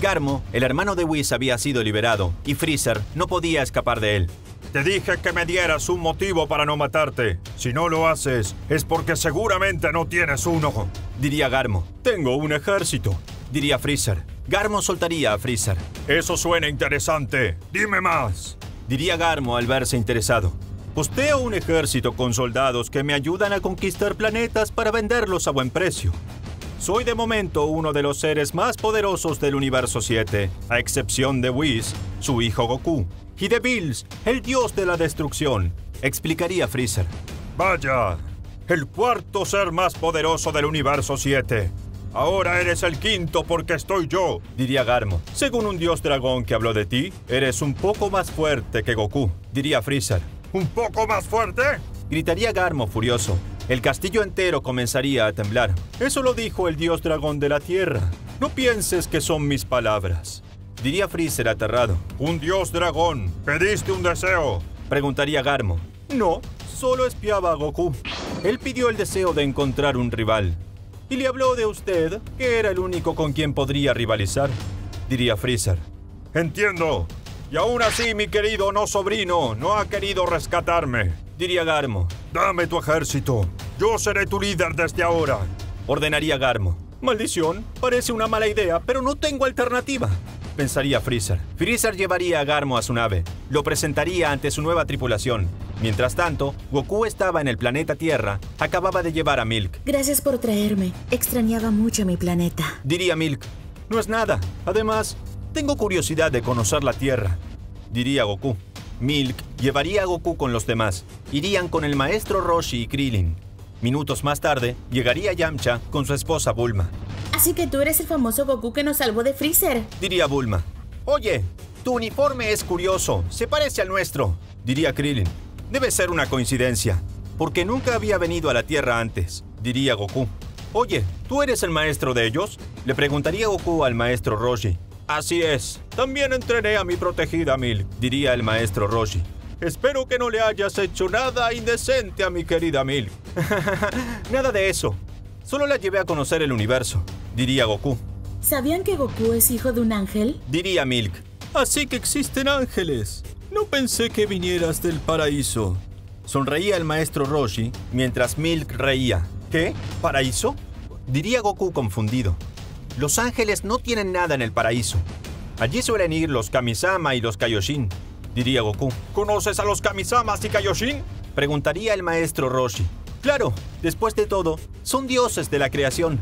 Garmo, el hermano de Whis, había sido liberado y Freezer no podía escapar de él. Te dije que me dieras un motivo para no matarte. Si no lo haces, es porque seguramente no tienes uno. Diría Garmo. Tengo un ejército. Diría Freezer. Garmo soltaría a Freezer. Eso suena interesante. Dime más. Diría Garmo al verse interesado. Posteo un ejército con soldados que me ayudan a conquistar planetas para venderlos a buen precio. Soy de momento uno de los seres más poderosos del universo 7, a excepción de Whis, su hijo Goku, y de Bills, el dios de la destrucción, explicaría Freezer. Vaya, el cuarto ser más poderoso del universo 7. Ahora eres el quinto porque estoy yo, diría Garmo. Según un dios dragón que habló de ti, eres un poco más fuerte que Goku, diría Freezer. ¿Un poco más fuerte? Gritaría Garmo furioso. El castillo entero comenzaría a temblar. Eso lo dijo el dios dragón de la tierra. No pienses que son mis palabras. Diría Freezer aterrado. Un dios dragón. ¿Pediste un deseo? Preguntaría Garmo. No, solo espiaba a Goku. Él pidió el deseo de encontrar un rival. Y le habló de usted, que era el único con quien podría rivalizar. Diría Freezer. Entiendo. Y aún así, mi querido no sobrino no ha querido rescatarme. Diría Garmo. Dame tu ejército. Yo seré tu líder desde ahora. Ordenaría Garmo. Maldición, parece una mala idea, pero no tengo alternativa. Pensaría Freezer. Freezer llevaría a Garmo a su nave. Lo presentaría ante su nueva tripulación. Mientras tanto, Goku estaba en el planeta Tierra. Acababa de llevar a Milk. Gracias por traerme. Extrañaba mucho mi planeta. Diría Milk. No es nada. Además, tengo curiosidad de conocer la Tierra, diría Goku. Milk llevaría a Goku con los demás. Irían con el maestro Roshi y Krillin. Minutos más tarde, llegaría Yamcha con su esposa Bulma. Así que tú eres el famoso Goku que nos salvó de Freezer. Diría Bulma. Oye, tu uniforme es curioso. Se parece al nuestro. Diría Krillin. Debe ser una coincidencia. Porque nunca había venido a la Tierra antes. Diría Goku. Oye, ¿tú eres el maestro de ellos? Le preguntaría Goku al maestro Roshi. Así es. También entrené a mi protegida Milk, diría el maestro Roshi. Espero que no le hayas hecho nada indecente a mi querida Milk. nada de eso. Solo la llevé a conocer el universo, diría Goku. ¿Sabían que Goku es hijo de un ángel? Diría Milk. Así que existen ángeles. No pensé que vinieras del paraíso. Sonreía el maestro Roshi mientras Milk reía. ¿Qué? ¿Paraíso? Diría Goku confundido. Los ángeles no tienen nada en el paraíso. Allí suelen ir los Kamisama y los Kaioshin, diría Goku. ¿Conoces a los Kamisamas y Kaioshin? Preguntaría el maestro Roshi. Claro, después de todo, son dioses de la creación.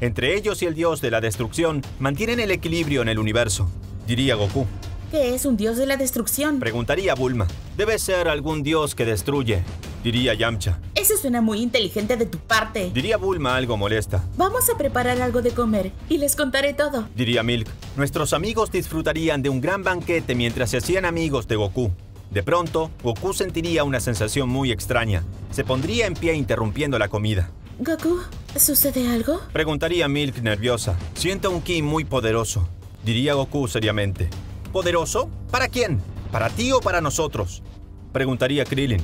Entre ellos y el dios de la destrucción mantienen el equilibrio en el universo, diría Goku. ¿Qué es un dios de la destrucción? Preguntaría Bulma. Debe ser algún dios que destruye, diría Yamcha. Eso suena muy inteligente de tu parte. Diría Bulma algo molesta. Vamos a preparar algo de comer y les contaré todo. Diría Milk. Nuestros amigos disfrutarían de un gran banquete mientras se hacían amigos de Goku. De pronto, Goku sentiría una sensación muy extraña. Se pondría en pie interrumpiendo la comida. Goku, ¿sucede algo? Preguntaría Milk nerviosa. Siento un ki muy poderoso. Diría Goku seriamente. ¿Poderoso? ¿Para quién? ¿Para ti o para nosotros? Preguntaría Krillin.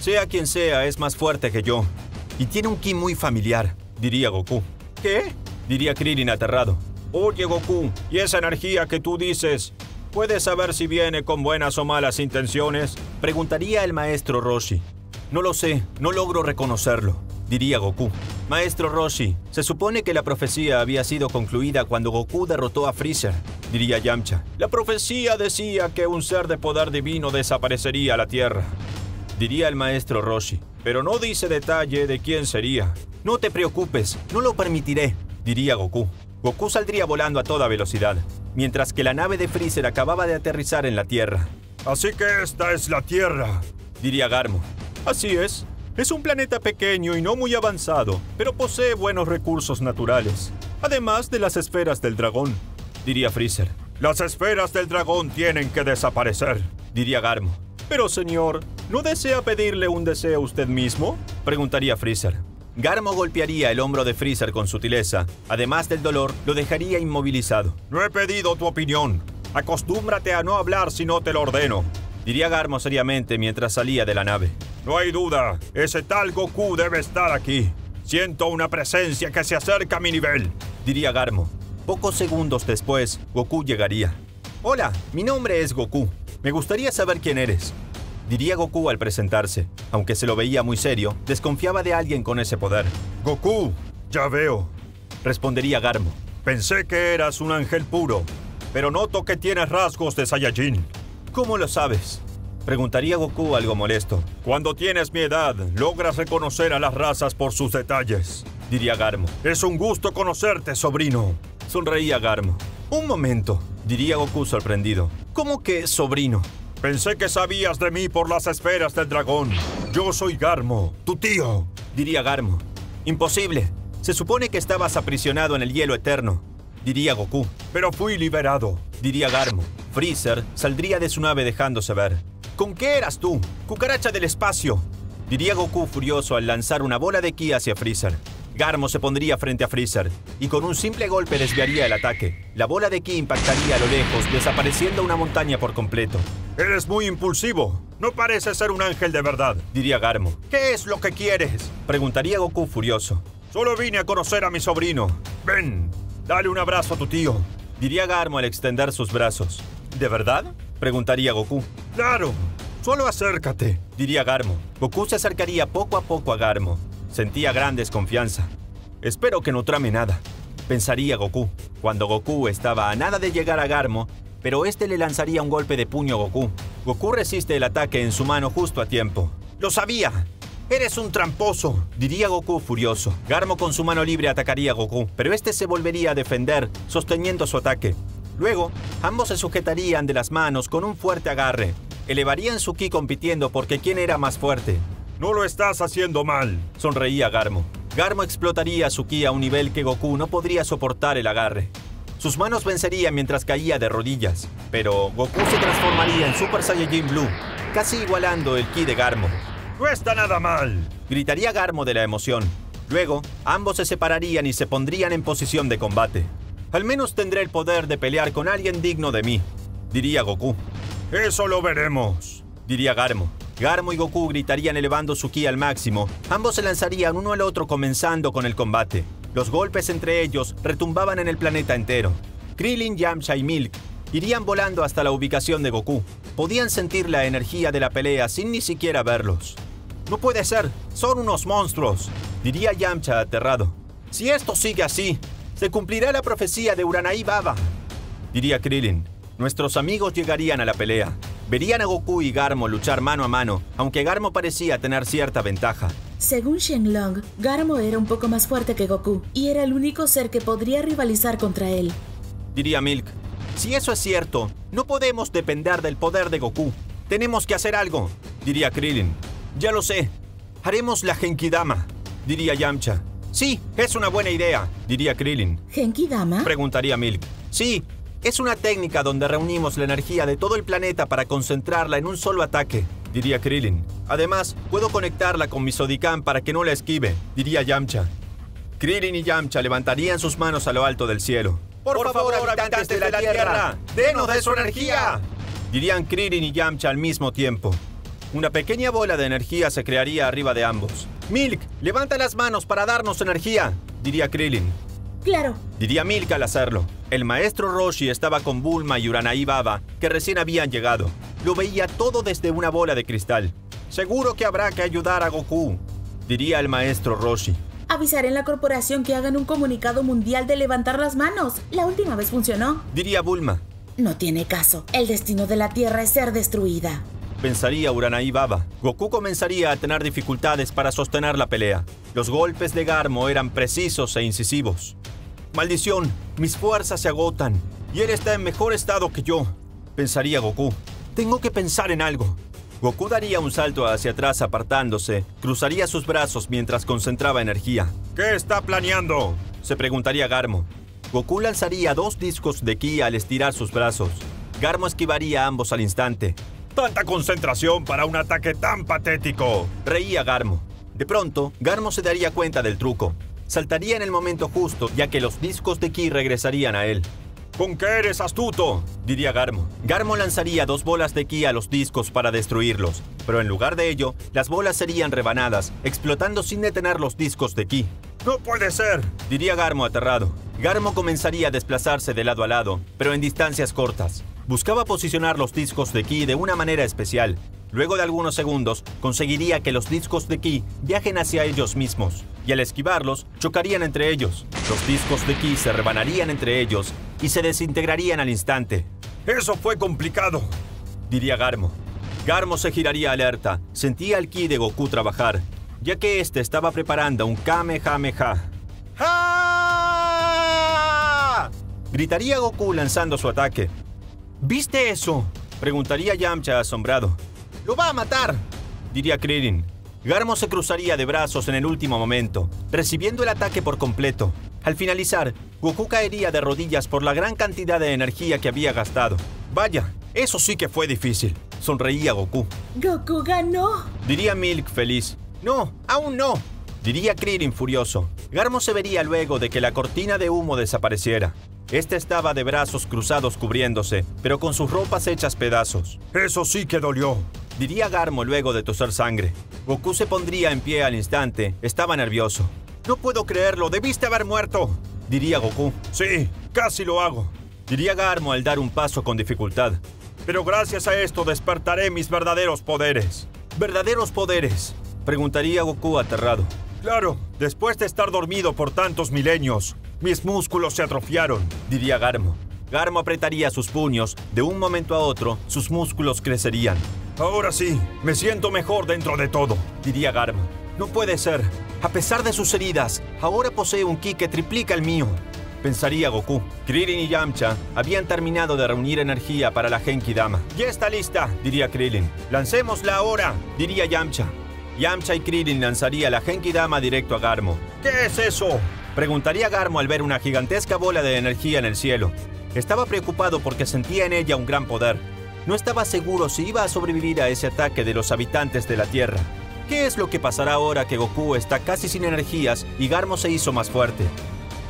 Sea quien sea, es más fuerte que yo. Y tiene un ki muy familiar, diría Goku. ¿Qué? Diría Krillin aterrado. Oye, Goku, ¿y esa energía que tú dices? ¿Puedes saber si viene con buenas o malas intenciones? Preguntaría el maestro Roshi. No lo sé, no logro reconocerlo, diría Goku. Maestro Roshi, se supone que la profecía había sido concluida cuando Goku derrotó a Freezer, diría Yamcha. La profecía decía que un ser de poder divino desaparecería a la Tierra diría el maestro Roshi, pero no dice detalle de quién sería. No te preocupes, no lo permitiré, diría Goku. Goku saldría volando a toda velocidad, mientras que la nave de Freezer acababa de aterrizar en la Tierra. Así que esta es la Tierra, diría Garmo. Así es. Es un planeta pequeño y no muy avanzado, pero posee buenos recursos naturales, además de las esferas del dragón, diría Freezer. Las esferas del dragón tienen que desaparecer, diría Garmo. Pero señor, ¿no desea pedirle un deseo usted mismo? Preguntaría Freezer. Garmo golpearía el hombro de Freezer con sutileza. Además del dolor, lo dejaría inmovilizado. No he pedido tu opinión. Acostúmbrate a no hablar si no te lo ordeno. Diría Garmo seriamente mientras salía de la nave. No hay duda, ese tal Goku debe estar aquí. Siento una presencia que se acerca a mi nivel. Diría Garmo. Pocos segundos después, Goku llegaría. Hola, mi nombre es Goku. Me gustaría saber quién eres. Diría Goku al presentarse. Aunque se lo veía muy serio, desconfiaba de alguien con ese poder. Goku, ya veo. Respondería Garmo. Pensé que eras un ángel puro, pero noto que tienes rasgos de Saiyajin. ¿Cómo lo sabes? Preguntaría Goku algo molesto. Cuando tienes mi edad, logras reconocer a las razas por sus detalles. Diría Garmo. Es un gusto conocerte, sobrino. Sonreía Garmo. Un momento, diría Goku sorprendido. ¿Cómo que sobrino? Pensé que sabías de mí por las esferas del dragón. Yo soy Garmo, tu tío. Diría Garmo. Imposible. Se supone que estabas aprisionado en el hielo eterno. Diría Goku. Pero fui liberado. Diría Garmo. Freezer saldría de su nave dejándose ver. ¿Con qué eras tú? Cucaracha del espacio. Diría Goku furioso al lanzar una bola de ki hacia Freezer. Garmo se pondría frente a Freezer y con un simple golpe desviaría el ataque. La bola de ki impactaría a lo lejos, desapareciendo una montaña por completo. Eres muy impulsivo. No pareces ser un ángel de verdad. Diría Garmo. ¿Qué es lo que quieres? Preguntaría Goku furioso. Solo vine a conocer a mi sobrino. Ven, dale un abrazo a tu tío. Diría Garmo al extender sus brazos. ¿De verdad? Preguntaría Goku. Claro, solo acércate. Diría Garmo. Goku se acercaría poco a poco a Garmo. Sentía gran desconfianza. Espero que no trame nada. Pensaría Goku, cuando Goku estaba a nada de llegar a Garmo, pero este le lanzaría un golpe de puño a Goku. Goku resiste el ataque en su mano justo a tiempo. ¡Lo sabía! ¡Eres un tramposo! diría Goku furioso. Garmo con su mano libre atacaría a Goku, pero este se volvería a defender, sosteniendo su ataque. Luego, ambos se sujetarían de las manos con un fuerte agarre. Elevarían su ki compitiendo porque quién era más fuerte. No lo estás haciendo mal, sonreía Garmo. Garmo explotaría su ki a un nivel que Goku no podría soportar el agarre. Sus manos vencerían mientras caía de rodillas, pero Goku se transformaría en Super Saiyajin Blue, casi igualando el ki de Garmo. No está nada mal, gritaría Garmo de la emoción. Luego, ambos se separarían y se pondrían en posición de combate. Al menos tendré el poder de pelear con alguien digno de mí, diría Goku. Eso lo veremos, diría Garmo. Garmo y Goku gritarían elevando su ki al máximo. Ambos se lanzarían uno al otro comenzando con el combate. Los golpes entre ellos retumbaban en el planeta entero. Krillin, Yamcha y Milk irían volando hasta la ubicación de Goku. Podían sentir la energía de la pelea sin ni siquiera verlos. No puede ser, son unos monstruos, diría Yamcha aterrado. Si esto sigue así, se cumplirá la profecía de Uranai Baba, diría Krillin. Nuestros amigos llegarían a la pelea. Verían a Goku y Garmo luchar mano a mano, aunque Garmo parecía tener cierta ventaja. Según Shenlong, Garmo era un poco más fuerte que Goku y era el único ser que podría rivalizar contra él. Diría Milk. Si eso es cierto, no podemos depender del poder de Goku. Tenemos que hacer algo, diría Krillin. Ya lo sé. Haremos la Genkidama, diría Yamcha. Sí, es una buena idea, diría Krillin. ¿Genkidama? Preguntaría Milk. Sí, es una técnica donde reunimos la energía de todo el planeta para concentrarla en un solo ataque, diría Krillin. Además, puedo conectarla con mi Sodican para que no la esquive, diría Yamcha. Krillin y Yamcha levantarían sus manos a lo alto del cielo. Por, favor, habitantes, de, la, tierra, denos de su energía, dirían Krillin y Yamcha al mismo tiempo. Una pequeña bola de energía se crearía arriba de ambos. Milk, levanta las manos para darnos energía, diría Krillin. Claro. Diría Milk al hacerlo. El maestro Roshi estaba con Bulma y Uranai Baba, que recién habían llegado. Lo veía todo desde una bola de cristal. Seguro que habrá que ayudar a Goku, diría el maestro Roshi. Avisar en la corporación que hagan un comunicado mundial de levantar las manos. La última vez funcionó. Diría Bulma. No tiene caso. El destino de la Tierra es ser destruida. Pensaría Uranai Baba. Goku comenzaría a tener dificultades para sostener la pelea. Los golpes de Garmo eran precisos e incisivos. Maldición, mis fuerzas se agotan y él está en mejor estado que yo, pensaría Goku. Tengo que pensar en algo. Goku daría un salto hacia atrás apartándose, cruzaría sus brazos mientras concentraba energía. ¿Qué está planeando? Se preguntaría Garmo. Goku lanzaría dos discos de ki al estirar sus brazos. Garmo esquivaría ambos al instante. ¡Tanta concentración para un ataque tan patético! Reía Garmo. De pronto, Garmo se daría cuenta del truco. Saltaría en el momento justo, ya que los discos de ki regresarían a él. ¿Con qué eres astuto? diría Garmo. Garmo lanzaría dos bolas de ki a los discos para destruirlos, pero en lugar de ello, las bolas serían rebanadas, explotando sin detener los discos de ki. ¡No puede ser! diría Garmo aterrado. Garmo comenzaría a desplazarse de lado a lado, pero en distancias cortas. Buscaba posicionar los discos de ki de una manera especial. Luego de algunos segundos, conseguiría que los discos de ki viajen hacia ellos mismos, y al esquivarlos, chocarían entre ellos. Los discos de ki se rebanarían entre ellos y se desintegrarían al instante. Eso fue complicado, diría Garmo. Garmo se giraría alerta, sentía el ki de Goku trabajar, ya que éste estaba preparando un Kamehameha. ¡Ja! Gritaría Goku lanzando su ataque. ¿Viste eso? Preguntaría Yamcha asombrado. ¡Lo va a matar! diría Krillin. Garmo se cruzaría de brazos en el último momento, recibiendo el ataque por completo. Al finalizar, Goku caería de rodillas por la gran cantidad de energía que había gastado. Vaya, eso sí que fue difícil. Sonreía Goku. ¿Goku ganó? Diría Milk feliz. No, aún no. Diría Krillin furioso. Garmo se vería luego de que la cortina de humo desapareciera. Este estaba de brazos cruzados cubriéndose, pero con sus ropas hechas pedazos. Eso sí que dolió. Diría Garmo luego de toser sangre. Goku se pondría en pie al instante. Estaba nervioso. No puedo creerlo, debiste haber muerto. Diría Goku. Sí, casi lo hago. Diría Garmo al dar un paso con dificultad. Pero gracias a esto despertaré mis verdaderos poderes. ¿Verdaderos poderes? Preguntaría Goku aterrado. Claro, después de estar dormido por tantos milenios, mis músculos se atrofiaron, diría Garmo. Garmo apretaría sus puños. De un momento a otro, sus músculos crecerían. Ahora sí, me siento mejor dentro de todo, diría Garmo. No puede ser. A pesar de sus heridas, ahora posee un ki que triplica el mío. Pensaría Goku. Krillin y Yamcha habían terminado de reunir energía para la Genki Dama. Ya está lista, diría Krillin. Lancémosla ahora, diría Yamcha. Yamcha y Krillin lanzaría la Genki Dama directo a Garmo. ¿Qué es eso? Preguntaría Garmo al ver una gigantesca bola de energía en el cielo. Estaba preocupado porque sentía en ella un gran poder. No estaba seguro si iba a sobrevivir a ese ataque de los habitantes de la Tierra. ¿Qué es lo que pasará ahora que Goku está casi sin energías y Garmo se hizo más fuerte?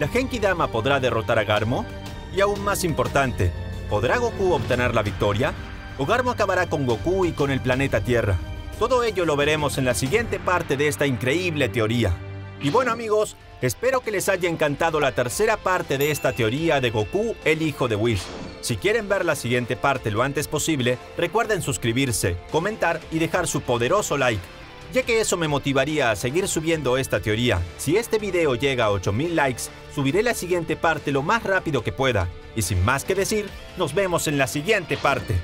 ¿La Genki Dama podrá derrotar a Garmo? Y aún más importante, ¿podrá Goku obtener la victoria? ¿O Garmo acabará con Goku y con el planeta Tierra? Todo ello lo veremos en la siguiente parte de esta increíble teoría. Y bueno amigos, espero que les haya encantado la tercera parte de esta teoría de Goku, el hijo de Whis. Si quieren ver la siguiente parte lo antes posible, recuerden suscribirse, comentar y dejar su poderoso like, ya que eso me motivaría a seguir subiendo esta teoría. Si este video llega a 8000 likes, subiré la siguiente parte lo más rápido que pueda. Y sin más que decir, nos vemos en la siguiente parte.